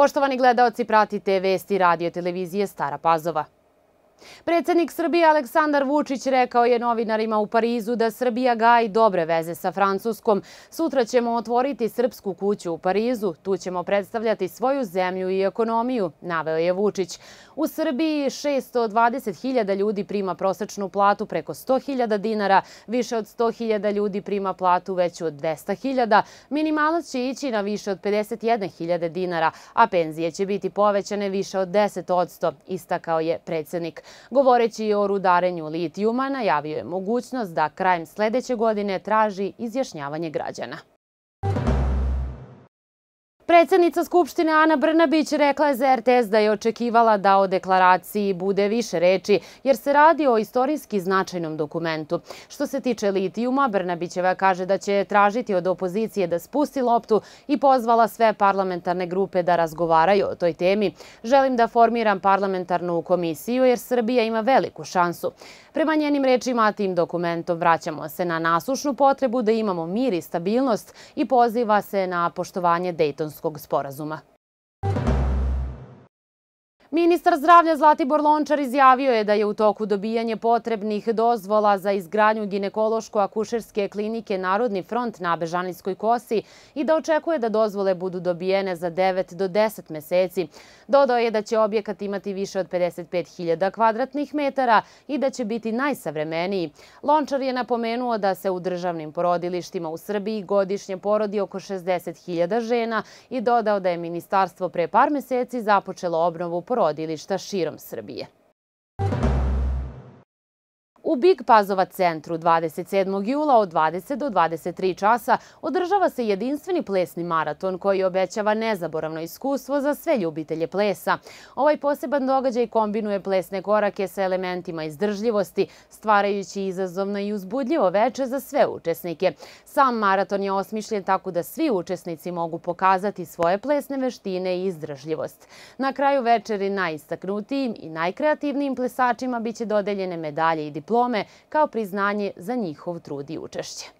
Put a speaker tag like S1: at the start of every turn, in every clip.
S1: Poštovani gledalci, pratite vesti radio televizije Stara Pazova. Predsjednik Srbije Aleksandar Vučić rekao je novinarima u Parizu da Srbija gaji dobre veze sa Francuskom. Sutra ćemo otvoriti Srpsku kuću u Parizu. Tu ćemo predstavljati svoju zemlju i ekonomiju, naveo je Vučić. U Srbiji 620.000 ljudi prima prosečnu platu preko 100.000 dinara, više od 100.000 ljudi prima platu veću od 200.000, minimalac će ići na više od 51.000 dinara, a penzije će biti povećane više od 10%, istakao je predsjednik. Govoreći o rudarenju litijuma, najavio je mogućnost da krajem sljedeće godine traži izjašnjavanje građana. Predsjednica Skupštine Ana Brnabić rekla je za RTS da je očekivala da o deklaraciji bude više reči, jer se radi o istorijski značajnom dokumentu. Što se tiče litijuma, Brnabićeva kaže da će tražiti od opozicije da spusti loptu i pozvala sve parlamentarne grupe da razgovaraju o toj temi. Želim da formiram parlamentarnu komisiju jer Srbija ima veliku šansu. Prema njenim rečima tim dokumentom vraćamo se na nasušnu potrebu da imamo mir i stabilnost i poziva se na poštovanje Dejtonskog Daytonskog sporazuma. Ministar zdravlja Zlatibor Lončar izjavio je da je u toku dobijanje potrebnih dozvola za izgradnju ginekološko-akušerske klinike Narodni front na Bežanijskoj kosi i da očekuje da dozvole budu dobijene za 9 do 10 meseci. Dodao je da će objekat imati više od 55.000 kvadratnih metara i da će biti najsavremeniji. Lončar je napomenuo da se u državnim porodilištima u Srbiji godišnje porodi oko 60.000 žena i dodao da je ministarstvo pre par meseci započelo obnovu porodilišta porodilišta širom Srbije. U Big Pazova centru 27. jula od 20 do 23 časa održava se jedinstveni plesni maraton koji obećava nezaboravno iskustvo za sve ljubitelje plesa. Ovaj poseban događaj kombinuje plesne korake sa elementima izdržljivosti, stvarajući izazovno i uzbudljivo veče za sve učesnike. Sam maraton je osmišljen tako da svi učesnici mogu pokazati svoje plesne veštine i izdržljivost. Na kraju večeri najistaknutijim i najkreativnijim plesačima biće dodeljene medalje i diplome diplome kao priznanje za njihov trud i učešće.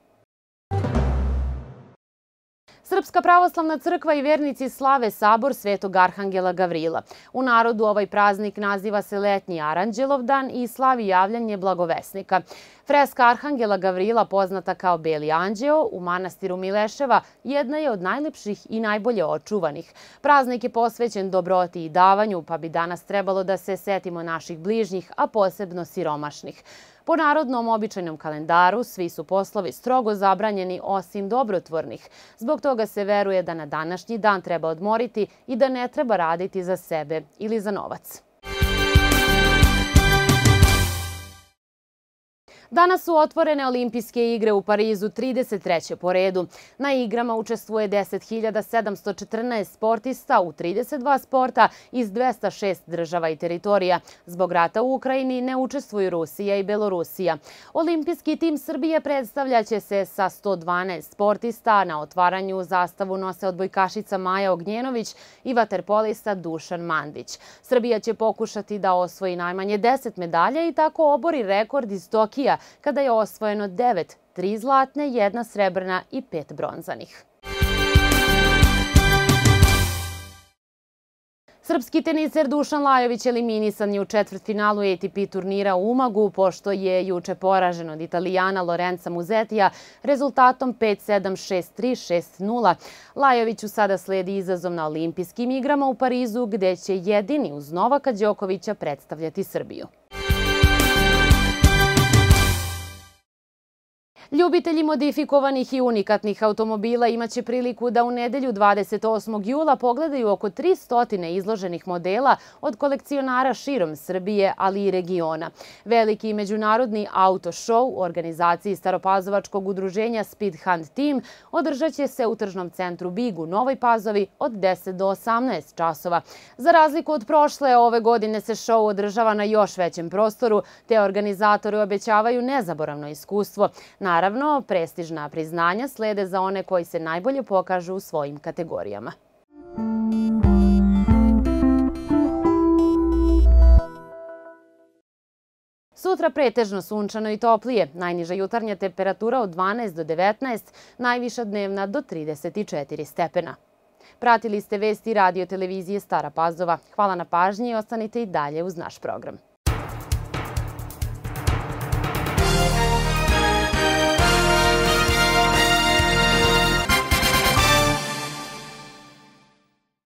S1: Srpska pravoslavna crkva i vernici slave sabor Svetog Arhangela Gavrila. U narodu ovaj praznik naziva se Letnji Aranđelov dan i slavi javljanje blagovesnika. Freska Arhangela Gavrila, poznata kao Beli Anđeo, u manastiru Mileševa, jedna je od najlepših i najbolje očuvanih. Praznik je posvećen dobroti i davanju, pa bi danas trebalo da se setimo naših bližnjih, a posebno siromašnih. Po narodnom običajnom kalendaru svi su poslovi strogo zabranjeni osim dobrotvornih. Zbog toga se veruje da na današnji dan treba odmoriti i da ne treba raditi za sebe ili za novac. Danas su otvorene olimpijske igre u Parizu 33. po redu. Na igrama učestvuje 10.714 sportista u 32 sporta iz 206 država i teritorija. Zbog rata u Ukrajini ne učestvuju Rusija i Belorusija. Olimpijski tim Srbije predstavljaće se sa 112 sportista. Na otvaranju zastavu nose odbojkašica Maja Ognjenović i vaterpolista Dušan Mandić. Srbija će pokušati da osvoji najmanje 10 medalja i tako obori rekord iz Tokija kada je osvojeno devet, tri zlatne, jedna srebrna i pet bronzanih. Srpski teniser Dušan Lajović eliminisan je u četvrtfinalu ATP turnira u Umagu, pošto je juče poražen od italijana Lorenza Muzetija rezultatom 5-7-6-3-6-0. Lajoviću sada sledi izazov na olimpijskim igrama u Parizu, gde će jedini uz Novaka Đokovića predstavljati Srbiju. Ljubitelji modifikovanih i unikatnih automobila imaće priliku da u nedelju 28. jula pogledaju oko 300 izloženih modela od kolekcionara širom Srbije, ali i regiona. Veliki međunarodni auto show u organizaciji Staropazovačkog udruženja Speed Hunt Team održat će se u tržnom centru Big u Novoj Pazovi od 10 do 18 časova. Za razliku od prošle, ove godine se show održava na još većem prostoru, te organizatori obećavaju nezaboravno iskustvo. Na Naravno, prestižna priznanja slede za one koji se najbolje pokažu u svojim kategorijama. Sutra pretežno sunčano i toplije, najniža jutarnja temperatura od 12 do 19, najviša dnevna do 34 stepena. Pratili ste vesti radio televizije Stara Pazova. Hvala na pažnji i ostanite i dalje uz naš program.